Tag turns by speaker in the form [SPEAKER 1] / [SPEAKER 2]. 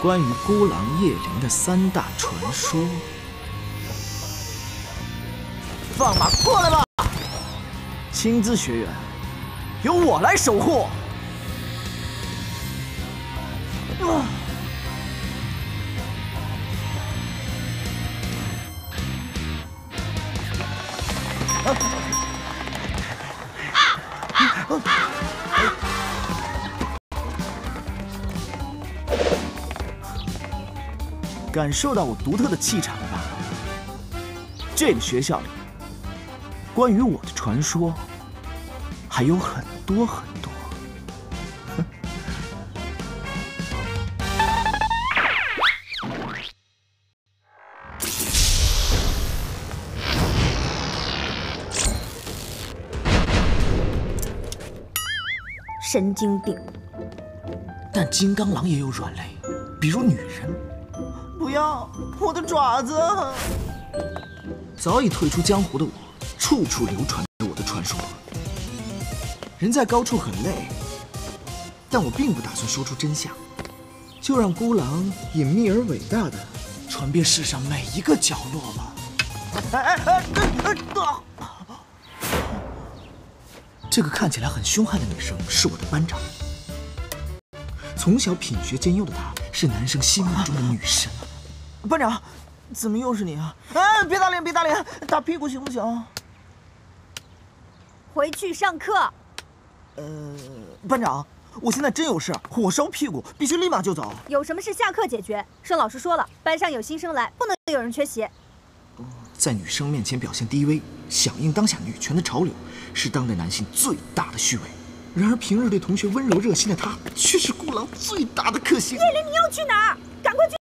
[SPEAKER 1] 关于孤狼夜灵的三大传说。
[SPEAKER 2] 放马过来吧，青姿学院由我来守护。啊！啊啊！感受到我独特的气场了吧？这个学校里，关于我的传说还有很多很多。
[SPEAKER 3] 神经病！
[SPEAKER 1] 但金刚狼也有软肋，比如女人。
[SPEAKER 2] 不要我的爪子！
[SPEAKER 1] 早已退出江湖的我，处处流传着我的传说。人在高处很累，但我并不打算说出真相，就让孤狼隐秘而伟大的传遍世上每一个角落吧。哎哎哎！这个看起来很凶悍的女生是我的班长，从小品学兼优的她，是男生心目中的女神。
[SPEAKER 2] 班长，怎么又是你啊？哎，别打脸，别打脸，打屁股行不行？
[SPEAKER 3] 回去上课。
[SPEAKER 2] 呃，班长，我现在真有事，火烧屁股，必须立马就走。
[SPEAKER 3] 有什么事下课解决。盛老师说了，班上有新生来，不能有人缺席。
[SPEAKER 1] 在女生面前表现低微，响应当下女权的潮流，是当代男性最大的虚伪。然而平日对同学温柔热心的他，却是孤狼最大的克星。
[SPEAKER 3] 叶琳，你要去哪儿？赶快去！